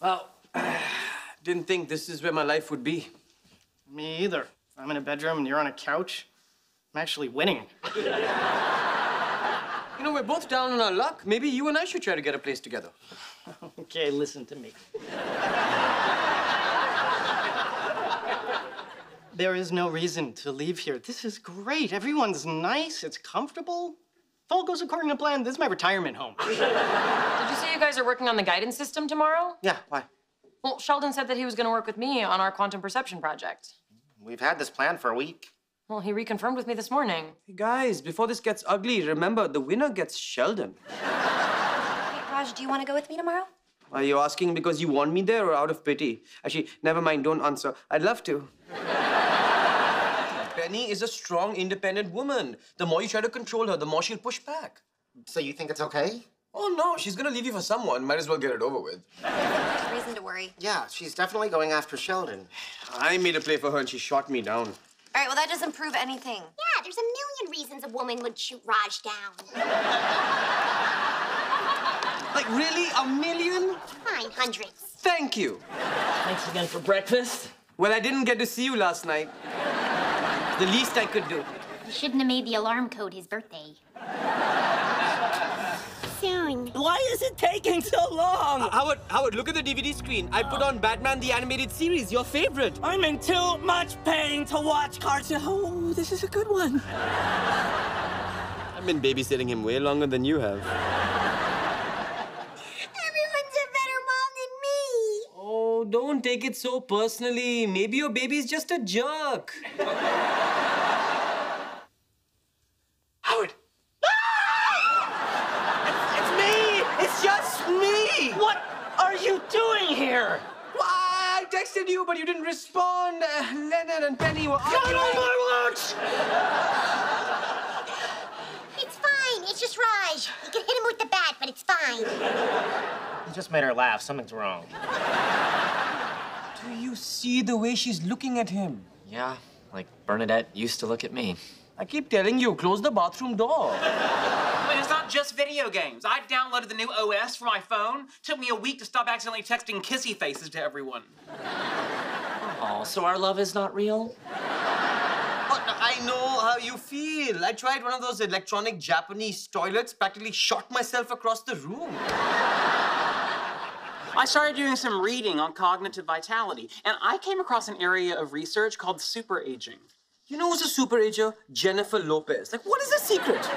Well, didn't think this is where my life would be. Me either. I'm in a bedroom and you're on a couch. I'm actually winning. You know, we're both down on our luck. Maybe you and I should try to get a place together. Okay, listen to me. there is no reason to leave here. This is great. Everyone's nice. It's comfortable. If all goes according to plan, this is my retirement home. Did you say you guys are working on the guidance system tomorrow? Yeah, why? Well, Sheldon said that he was going to work with me on our quantum perception project. We've had this plan for a week. Well, he reconfirmed with me this morning. Hey, guys, before this gets ugly, remember the winner gets Sheldon. Hey, Raj, do you want to go with me tomorrow? Are you asking because you want me there or out of pity? Actually, never mind, don't answer. I'd love to. Penny is a strong, independent woman. The more you try to control her, the more she'll push back. So you think it's okay? Oh, no, she's gonna leave you for someone. Might as well get it over with. Reason to worry. Yeah, she's definitely going after Sheldon. I made a play for her and she shot me down. All right, well, that doesn't prove anything. Yeah, there's a million reasons a woman would shoot Raj down. Like, really? A million? Fine, hundreds. Thank you. Thanks again for breakfast. Well, I didn't get to see you last night. The least I could do. You shouldn't have made the alarm code his birthday. Soon. Why is it taking so long? Uh, Howard, Howard, look at the DVD screen. I put on Batman the Animated Series, your favorite. I'm in too much pain to watch cartoons. Oh, this is a good one. I've been babysitting him way longer than you have. Everyone's a better mom than me. Oh, don't take it so personally. Maybe your baby's just a jerk. Howard. It's me! It's just me! What are you doing here? I texted you, but you didn't respond. Uh, Leonard and Penny were Get arguing. on my lunch! It's fine. It's just Raj. You can hit him with the bat, but it's fine. You just made her laugh. Something's wrong. Do you see the way she's looking at him? Yeah, like Bernadette used to look at me. I keep telling you, close the bathroom door. But it's not just video games. I downloaded the new OS for my phone. Took me a week to stop accidentally texting kissy faces to everyone. Oh, so our love is not real? But I know how you feel. I tried one of those electronic Japanese toilets, practically shot myself across the room. I started doing some reading on cognitive vitality, and I came across an area of research called super aging. You know who's a super ager? Jennifer Lopez. Like, what is the secret?